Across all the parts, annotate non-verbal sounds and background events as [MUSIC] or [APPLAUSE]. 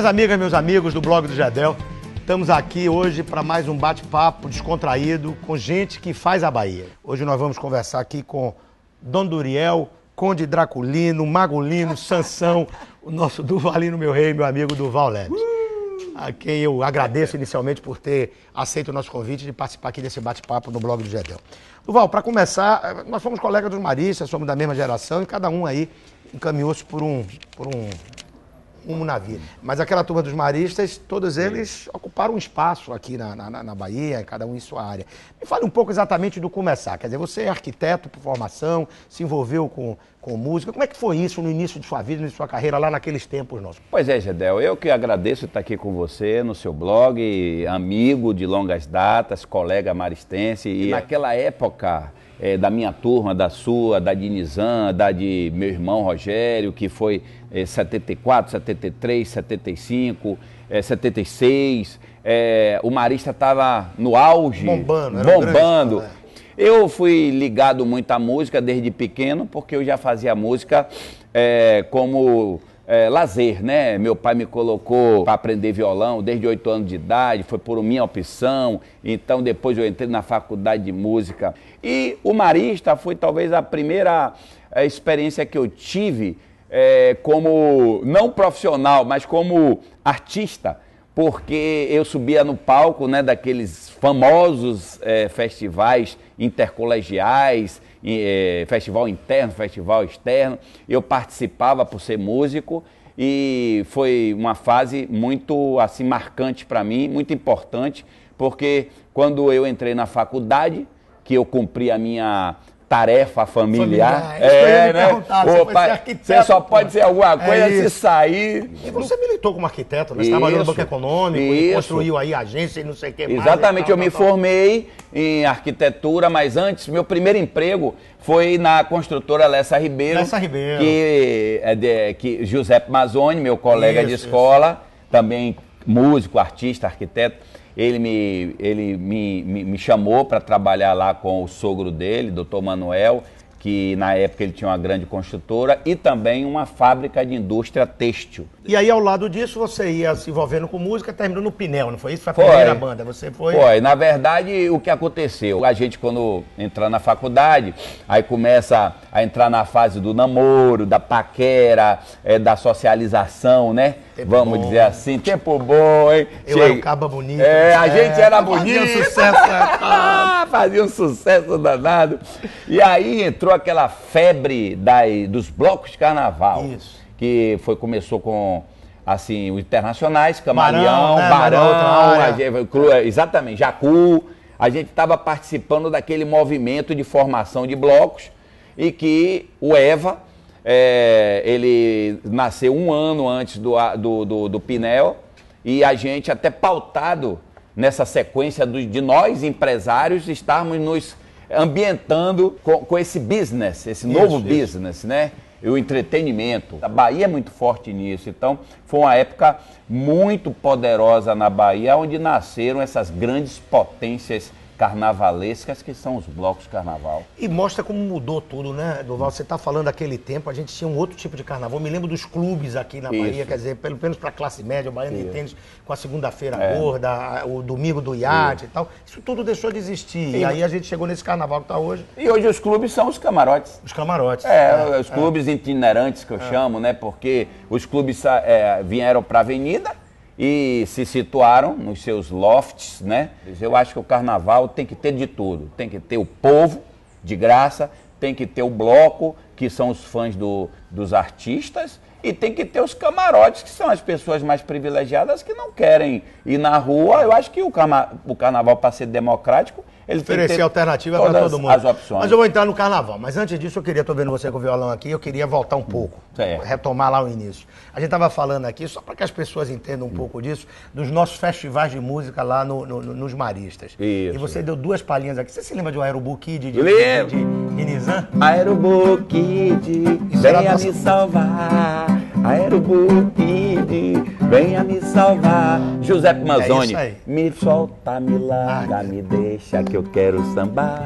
Minhas amigas, meus amigos do blog do Gedel, estamos aqui hoje para mais um bate-papo descontraído com gente que faz a Bahia. Hoje nós vamos conversar aqui com Dom Duriel, Conde Draculino, Magulino, Sansão, o nosso [LAUGHS] Duvalino, meu rei, meu amigo Duval Leves. A quem eu agradeço inicialmente por ter aceito o nosso convite de participar aqui desse bate-papo no blog do Gedel. Duval, para começar, nós fomos colegas dos maristas, somos da mesma geração e cada um aí encaminhou-se por um, por um rumo na vida. Mas aquela turma dos maristas, todos eles ocuparam um espaço aqui na, na, na, Bahia, cada um em sua área. Me fale um pouco exatamente do começar. Quer dizer, você é arquiteto por formação, se envolveu com, com música. Como é que foi isso no início de sua vida, de sua carreira, lá naqueles tempos nossos? Pois é, Gedel, eu que agradeço estar aqui com você no seu blog, amigo de longas datas, colega maristense. E naquela época é, da minha turma, da sua, da de Nizam, da de meu irmão Rogério, que foi é, 74, 73, 75, é, 76. É, o Marista estava no auge. Bombando, bombando. Grande, eu fui ligado muito à música desde pequeno, porque eu já fazia música é, como é, lazer, né? Meu pai me colocou para aprender violão desde oito anos de idade, foi por minha opção. Então depois eu entrei na faculdade de música. E o Marista foi talvez a primeira é, experiência que eu tive é, como, não profissional, mas como artista porque eu subia no palco né, daqueles famosos é, festivais intercolegiais, é, festival interno, festival externo. Eu participava por ser músico e foi uma fase muito assim marcante para mim, muito importante, porque quando eu entrei na faculdade, que eu cumpri a minha tarefa familiar. familiar. É, né? Você, você só pode ser alguma é coisa é se sair. E você militou como arquiteto, né? Você trabalhou no Banco Econômico isso. e construiu aí agência e não sei o que mais. Exatamente, tal, eu tal, me tal. formei em arquitetura, mas antes, meu primeiro emprego foi na construtora Lessa Ribeiro. Lessa Ribeiro. Que é de, que Giuseppe Mazzoni, meu colega isso, de escola, isso. também músico, artista, arquiteto ele me, ele me, me, me chamou para trabalhar lá com o sogro dele, doutor Manuel, que na época ele tinha uma grande construtora e também uma fábrica de indústria têxtil. E aí, ao lado disso, você ia se envolvendo com música, terminou no Pinel, não foi isso? Foi a foi. primeira banda, você foi... Foi, na verdade, o que aconteceu? A gente, quando entrar na faculdade, aí começa a entrar na fase do namoro, da paquera, é, da socialização, né? Tempo Vamos bom. dizer assim, tempo bom, hein? Eu Chega... era um caba bonito. É, a é, gente era bonito. Sucesso. [LAUGHS] fazia um sucesso danado. E aí entrou aquela febre dos blocos de carnaval. Isso. Que foi, começou com assim, os internacionais, Camaleão, Barão, né? Barão exatamente, Jacu. A gente estava participando daquele movimento de formação de blocos e que o EVA é, ele nasceu um ano antes do, do, do, do, Pinel e a gente, até pautado nessa sequência do, de nós, empresários, estarmos nos ambientando com, com esse business, esse novo isso. business, né? E o entretenimento. A Bahia é muito forte nisso. Então, foi uma época muito poderosa na Bahia, onde nasceram essas grandes potências carnavalescas que são os blocos de carnaval. E mostra como mudou tudo, né, Duval? Você está falando daquele tempo, a gente tinha um outro tipo de carnaval. Eu me lembro dos clubes aqui na Isso. Bahia, quer dizer, pelo menos para a classe média, o Baiano de Tênis, com a segunda-feira é. gorda, o domingo do iate Isso. e tal. Isso tudo deixou de existir. E, e aí a gente chegou nesse carnaval que está hoje. E hoje os clubes são os camarotes. Os camarotes. É, é os clubes é. itinerantes que eu é. chamo, né? Porque os clubes é, vieram para a avenida e se situaram nos seus lofts, né? Eu acho que o carnaval tem que ter de tudo. Tem que ter o povo de graça, tem que ter o bloco, que são os fãs do, dos artistas, e tem que ter os camarotes, que são as pessoas mais privilegiadas que não querem ir na rua. Eu acho que o, o carnaval, para ser democrático, ele oferecer alternativa para todo mundo. As opções. Mas eu vou entrar no carnaval. Mas antes disso, eu queria, estou vendo você com o violão aqui, eu queria voltar um pouco, certo. retomar lá o início. A gente estava falando aqui, só para que as pessoas entendam um hum. pouco disso, dos nossos festivais de música lá no, no, nos Maristas. Isso. E você deu duas palhinhas aqui. Você se lembra de um Aerobook Kid de, de, de, de Nizam? Aerobook Kid, venha me salvar. Aerobook Kid, venha me salvar. José Mazzoni, é me solta, me larga, ah, me deixa que eu quero sambar.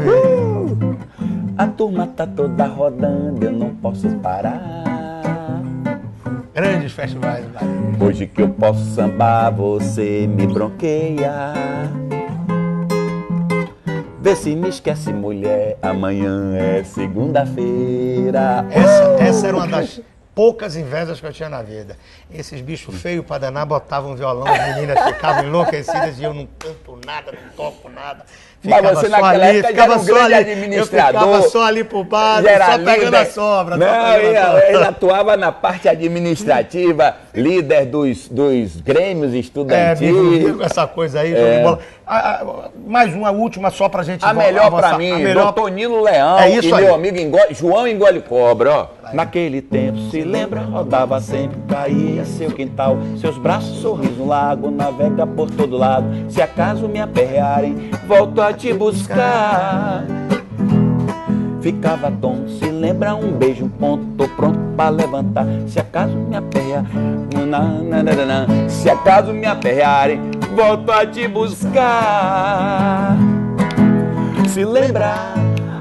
Uh! A turma tá toda rodando, eu não posso parar. Grandes festivais. Hoje que eu posso sambar, você me bronqueia. Vê se me esquece, mulher. Amanhã é segunda-feira. Essa, essa era uma das poucas invejas que eu tinha na vida. Esses bichos feios para danar botavam violão, as meninas ficavam enlouquecidas e eu não canto nada, não toco nada. Ficava Mas você naquela ali, época ficava já um grande ali, administrador. Eu ficava só ali pro bar, só líder. pegando a sobra. Não, [LAUGHS] ele, ele, atuava na parte administrativa, líder dos, dos grêmios estudantis. É, com essa coisa aí, é. bola. mais uma última só pra gente A melhor para mim, melhor... doutor Nilo Leão é isso e aí. meu amigo Engole, João Engole Cobra, ó. Naquele tempo, se lembra, rodava sempre, caía seu quintal, seus braços, sorriso, lago, navega por todo lado. Se acaso me aperrearem, volto a te buscar. Ficava tom, se lembra um beijo, um ponto, tô pronto pra levantar. Se acaso me aperrear, se acaso me aperrearem, volto a te buscar. Se lembrar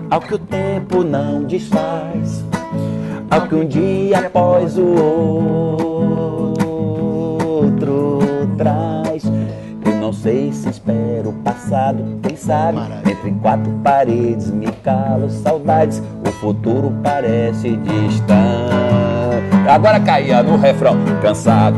ao que o tempo não desfaz, ao que um dia após o outro sei se espero o passado sabe? Maravilha. Entre quatro paredes me calo saudades, o futuro parece distante. Agora caía no refrão, cansado.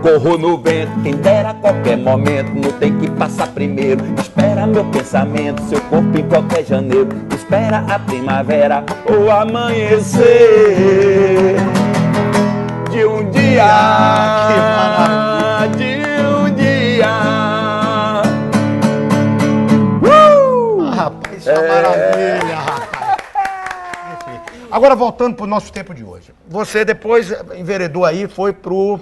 Corro no vento, quem dera a qualquer momento, não tem que passar primeiro. Espera meu pensamento, seu corpo em qualquer janeiro. Espera a primavera ou amanhecer de um dia. Ah, que Isso é maravilha, rapaz. Agora, voltando pro nosso tempo de hoje. Você depois enveredou aí, foi pro...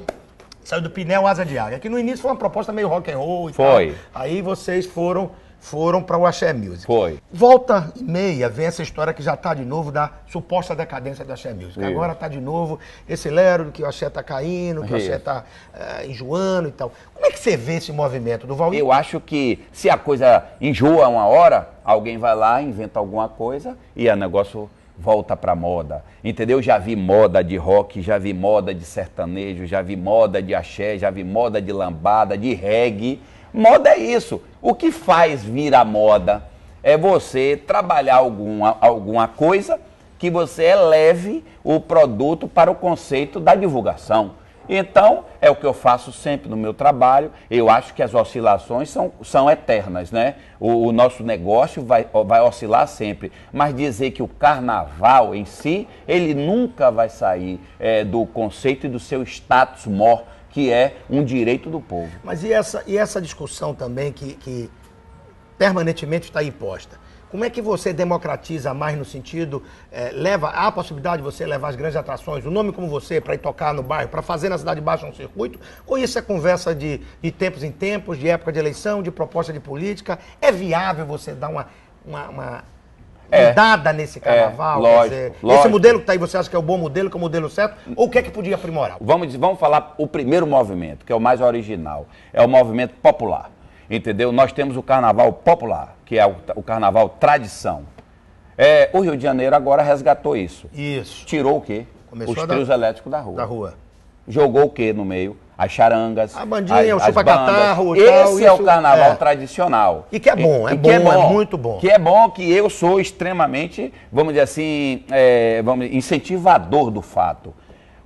Saiu do Pinel Asa de Águia. Que no início foi uma proposta meio rock and roll e foi. tal. Aí vocês foram foram para o Axé Music. Foi. Volta e meia, vem essa história que já está de novo da suposta decadência do Axé Music. Isso. Agora está de novo esse lero que o Axé está caindo, que Isso. o Axé está é, enjoando e tal. Como é que você vê esse movimento do Valdir? Eu acho que se a coisa enjoa uma hora, alguém vai lá, inventa alguma coisa e o negócio volta para moda. Entendeu? Já vi moda de rock, já vi moda de sertanejo, já vi moda de axé, já vi moda de lambada, de reggae. Moda é isso. O que faz vir a moda é você trabalhar alguma, alguma coisa que você eleve o produto para o conceito da divulgação. Então, é o que eu faço sempre no meu trabalho. Eu acho que as oscilações são, são eternas, né? O, o, nosso negócio vai, vai oscilar sempre. Mas dizer que o carnaval em si, ele nunca vai sair é, do conceito e do seu status mor que é um direito do povo. Mas e essa, e essa discussão também que, que permanentemente está imposta? Como é que você democratiza mais no sentido, é, leva a possibilidade de você levar as grandes atrações, o nome como você, para ir tocar no bairro, para fazer na Cidade Baixa um circuito? Ou isso é conversa de, de tempos em tempos, de época de eleição, de proposta de política? É viável você dar uma, uma, uma é, dada nesse carnaval? É, lógico, dizer, lógico. Esse modelo que está aí, você acha que é o bom modelo, que é o modelo certo? Ou o que é que podia aprimorar? Vamos, vamos falar o primeiro movimento, que é o mais original. É o movimento popular. Entendeu? Nós temos o carnaval popular, que é o, o carnaval tradição. É, o Rio de Janeiro agora resgatou isso. Isso. Tirou o quê? Começou Os trios da, elétricos da rua. Da rua. Jogou o quê no meio? As charangas. A bandinha, as, o chupa-catarro Esse tal, é o carnaval é. tradicional. E que é bom, é, bom, é, bom, é muito bom. Que é bom, que eu sou extremamente, vamos dizer assim, é, vamos, incentivador do fato.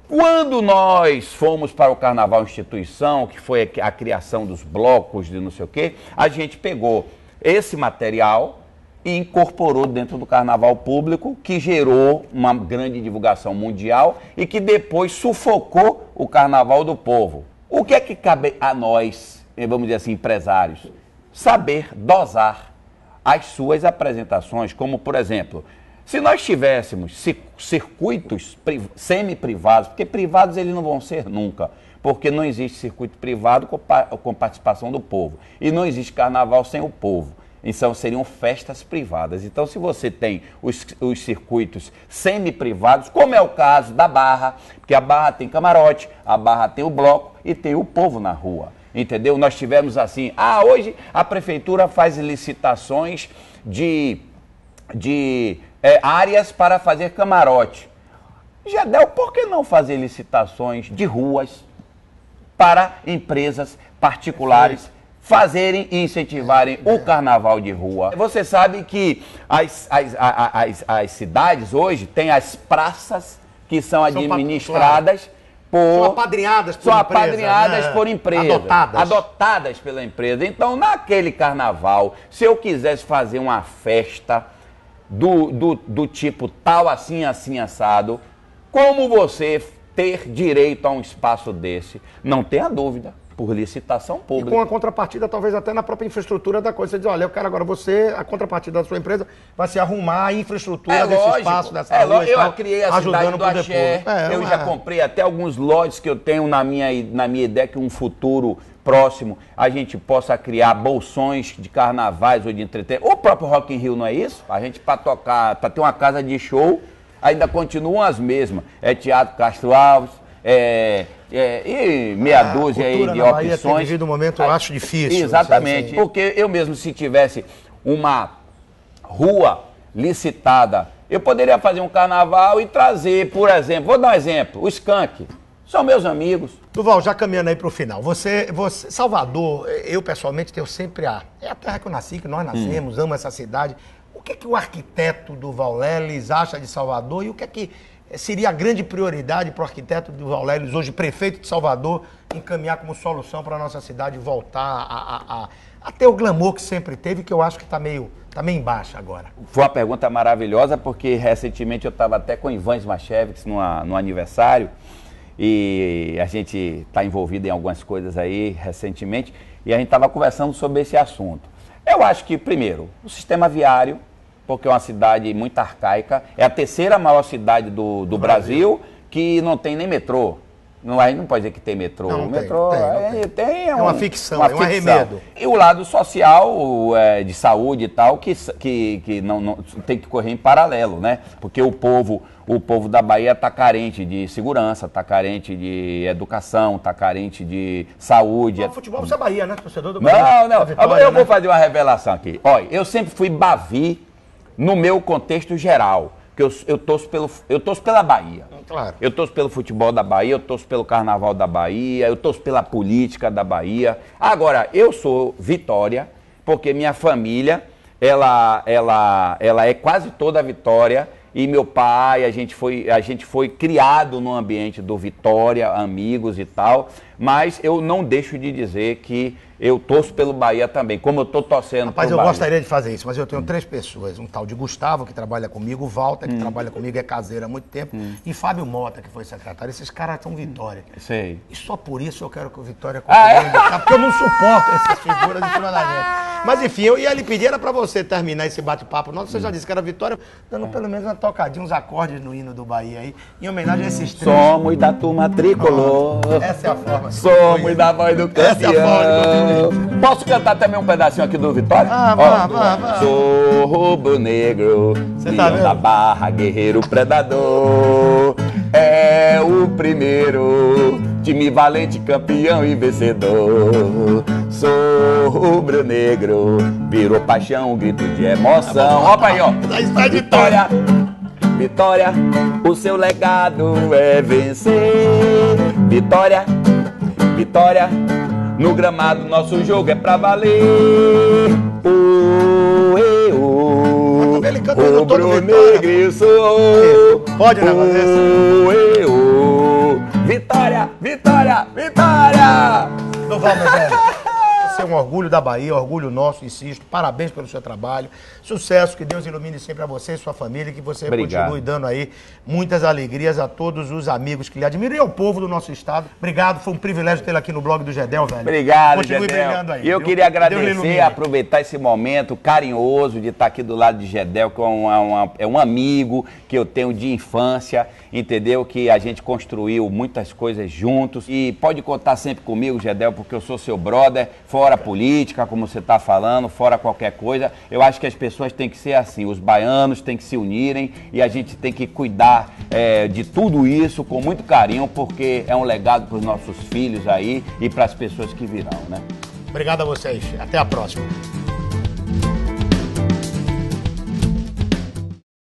Quando nós fomos para o Carnaval Instituição, que foi a criação dos blocos de não sei o quê, a gente pegou esse material e incorporou dentro do carnaval público, que gerou uma grande divulgação mundial e que depois sufocou o carnaval do povo. O que é que cabe a nós, eh, vamos dizer assim, empresários? Saber dosar as suas apresentações, como por exemplo, se nós tivéssemos circuitos semi-privados, porque privados eles não vão ser nunca, porque não existe circuito privado com participação do povo. E não existe carnaval sem o povo. Então seriam festas privadas. Então, se você tem os, os circuitos semi-privados, como é o caso da Barra, porque a Barra tem camarote, a Barra tem o bloco e tem o povo na rua. Entendeu? Nós tivemos assim, ah, hoje a prefeitura faz licitações de, de é, áreas para fazer camarote. Gedel, por que não fazer licitações de ruas para empresas particulares fazerem e incentivarem o carnaval de rua? Você sabe que as, as, as, as cidades hoje têm as praças que são administradas por. São apadrinhadas por são empresas. apadrinhadas né? por empresas. Adotadas. Adotadas pela empresa. Então, naquele carnaval, se eu quisesse fazer uma festa do, do, do tipo tal, assim, assim, assado, como você ter direito a um espaço desse? Não tenha dúvida. Por licitação E pública. com a contrapartida, talvez até na própria infraestrutura da coisa. Você diz, olha, eu quero agora você, a contrapartida da sua empresa vai se arrumar a infraestrutura É desse lógico. espaço, dessa é, rua e Eu tal, criei a cidade do Axé. É, eu é. já comprei até alguns lotes que eu tenho na minha, na minha ideia que um futuro próximo a gente possa criar bolsões de carnavais ou de entretenimento. O próprio Rock in Rio não é isso? A gente para tocar, para ter uma casa de show, ainda continuam as mesmas. É Teatro Castro Alves, é, é, e meia dúzia aí de na Bahia tem opções. um momento, eu acho difícil. Exatamente. Sim, sim. Porque eu mesmo, se tivesse uma rua licitada, eu poderia fazer um carnaval e trazer, por exemplo, vou dar um exemplo, o Skank. São meus amigos. Duval, já caminhando aí para o final. Você, você, Salvador, eu pessoalmente tenho sempre a. É a terra que eu nasci, que nós nascemos, amo essa cidade. O que, que o arquiteto Duval Leles acha de Salvador e o que é que seria a grande prioridade para o arquiteto Duval Leles, hoje prefeito de Salvador, encaminhar como solução para a nossa cidade voltar a, a, a, ter o glamour que sempre teve, que eu acho que está meio, tá meio embaixo agora. Foi uma pergunta maravilhosa, porque recentemente eu estava até com Ivan Smachevix numa, no aniversário, e a gente está envolvido em algumas coisas aí recentemente, e a gente estava conversando sobre esse assunto. Eu acho que, primeiro, o sistema viário, porque é uma cidade muito arcaica, é a terceira maior cidade do, do Brasil, que não tem nem metrô. Não, aí não pode dizer que tem metrô. Não, o metrô tem, é, tem. tem É uma ficção, é um arremedo. E o lado social, é, de saúde e tal, que, que, que não, não- tem que correr em paralelo, né? Porque o povo, o povo da Bahia está carente de segurança, está carente de educação, está carente de saúde. O futebol é Bahia, né? Torcedor do Bahia. Não, não. Vitória, eu vou né? fazer uma revelação aqui. Olha, eu sempre fui Bavi no meu contexto geral. Que eu, eu, torço pelo, eu torço pela Bahia. Claro. Eu torço pelo futebol da Bahia, eu torço pelo carnaval da Bahia, eu torço pela política da Bahia. Agora, eu sou Vitória, porque minha família, ela, ela, ela é quase toda Vitória. E meu pai, a gente, foi, a gente foi criado no ambiente do Vitória, amigos e tal. Mas eu não deixo de dizer que eu torço pelo Bahia também, como eu estou torcendo Rapaz, pelo eu Bahia. gostaria de fazer isso, mas eu tenho três pessoas. Um tal de Gustavo, que trabalha comigo, o Walter, que Hum. trabalha comigo, é caseiro há muito tempo, e Fábio Mota, que foi secretário. Esses caras são Vitória. Sei. E só por isso eu quero que o Vitória Ah, continue é? a porque eu não suporto essas figuras da gente. Mas enfim, eu ia lhe pedir era pra você terminar esse bate-papo. Nossa, você já disse que era Vitória, dando pelo menos uma tocadinha, uns acordes no hino do Bahia aí, em homenagem a esses três. Somos da turma tricolor. Essa é a forma. Somos da voz do é campeão. Posso cantar também um pedacinho aqui do Vitória? Ah, vá, vá, vá. Sou rubro-negro, Cê tá da barra, guerreiro predador. É o primeiro time valente, campeão e vencedor. Sou rubro-negro, virou paixão, um grito de emoção. Opa aí, ó. Tá está Vitória, Vitória, o seu legado é vencer. Vitória, Vitória, no gramado nosso jogo é pra valer. O Ele canta o Vitória. negro eu sou. Pode, né, fazer O eu, Vitória, Vitória, Vitória. Duval, meu velho. Você é um orgulho da Bahia, orgulho nosso, insisto. Parabéns pelo seu trabalho. Sucesso, que Deus ilumine sempre a você e sua família, que você Obrigado. continue dando aí muitas alegrias a todos os amigos que lhe admiram e ao povo do nosso estado. Obrigado, foi um privilégio tê-lo aqui no blog do Gedel, velho. Obrigado, Continue Gedel. brilhando aí. E eu viu? queria agradecer, aproveitar esse momento carinhoso de estar aqui do lado de Gedel, que é um, é uma- é um amigo que eu tenho de infância, entendeu? Que a gente construiu muitas coisas juntos. E pode contar sempre comigo, Gedel, porque eu sou seu brother, fora política, como você está falando, fora qualquer coisa. Eu acho que as pessoas têm que ser assim, os baianos têm que se unirem e a gente tem que cuidar é, de tudo isso com muito carinho, porque é um legado para os nossos filhos aí e para as pessoas que virão, né? Obrigado a vocês. Até a próxima.